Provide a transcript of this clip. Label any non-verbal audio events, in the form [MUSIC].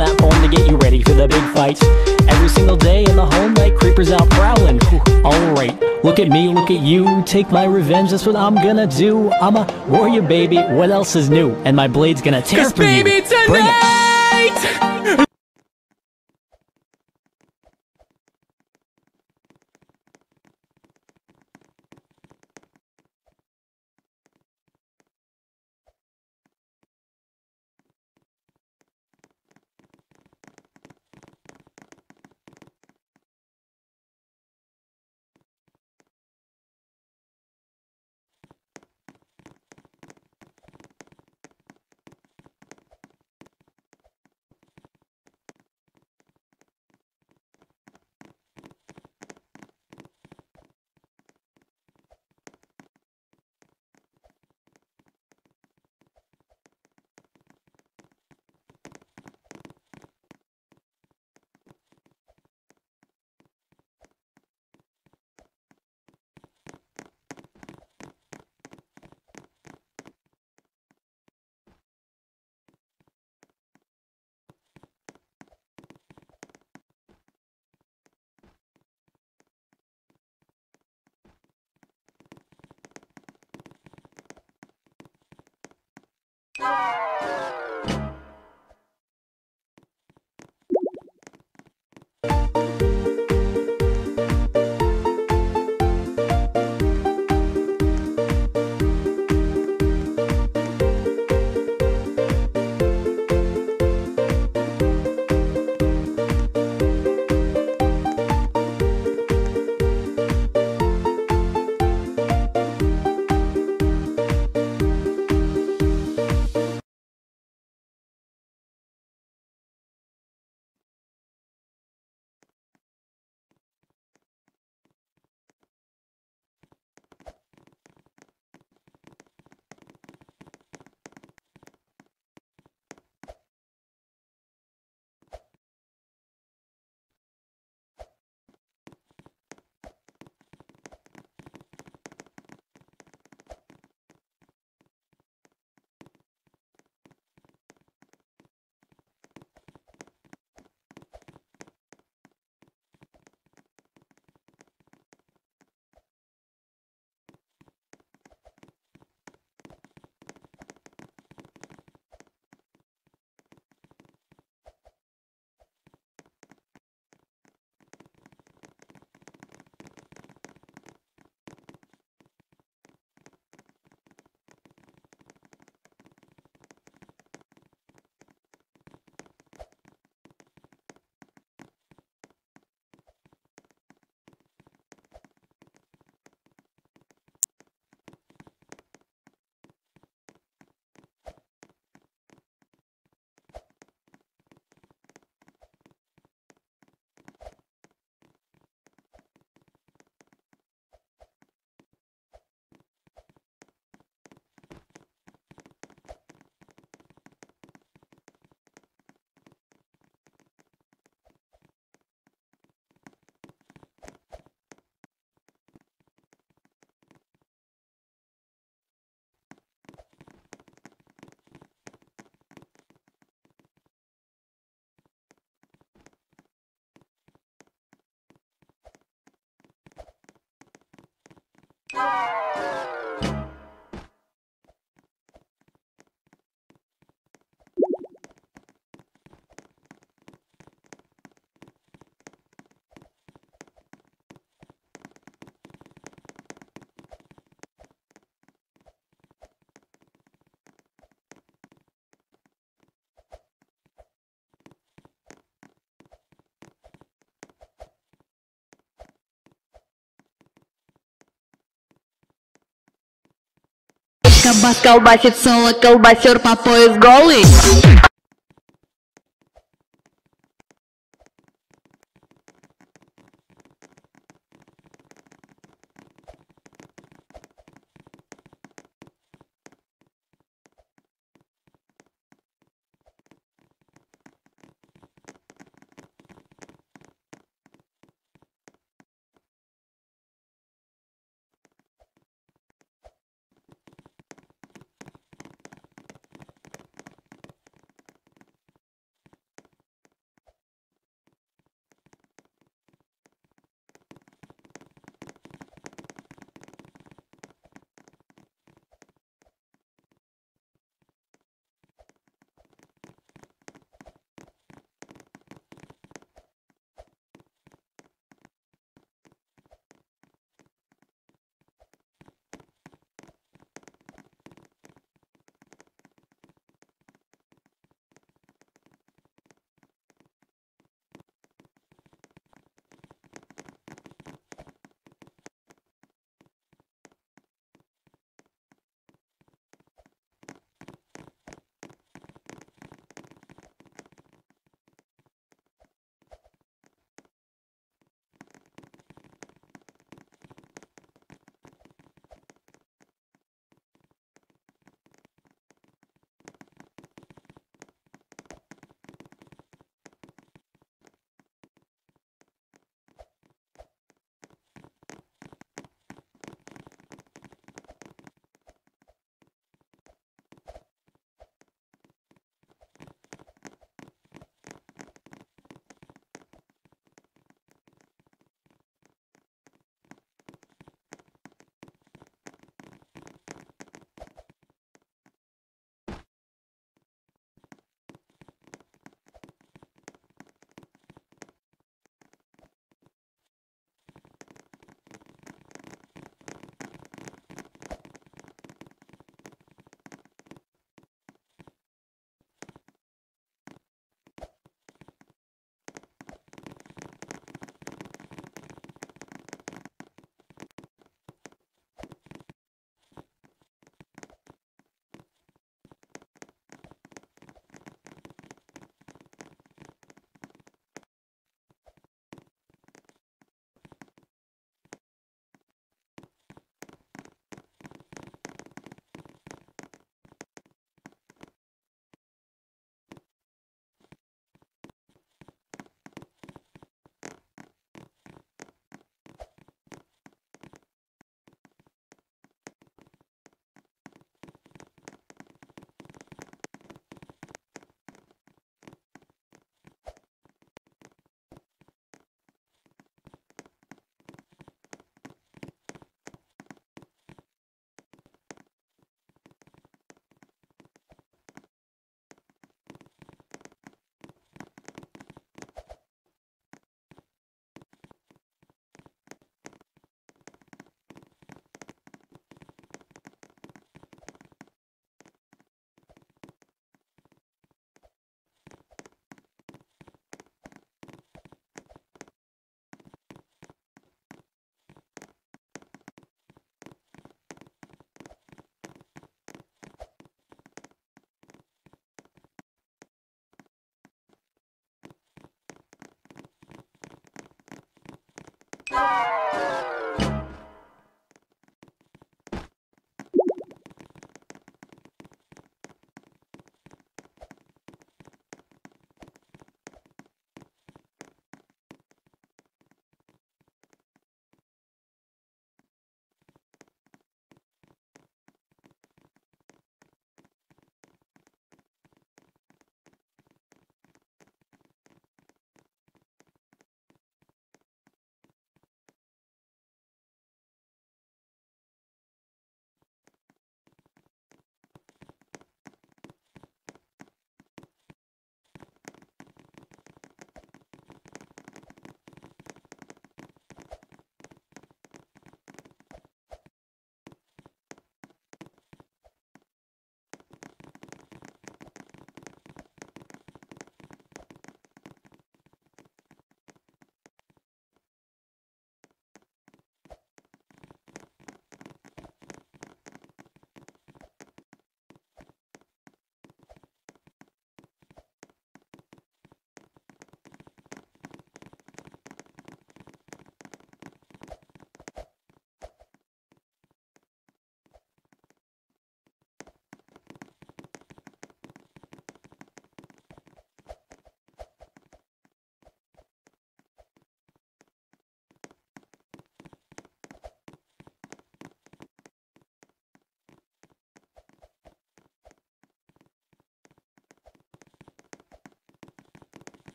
that phone to get you ready for the big fight. Every single day in the whole night, creepers out prowling. [LAUGHS] Alright, look at me, look at you. Take my revenge, that's what I'm gonna do. I'm a warrior, baby. What else is new? And my blade's gonna taste baby, you. Bring it. you Колбасит соло, колбасер по пояс голый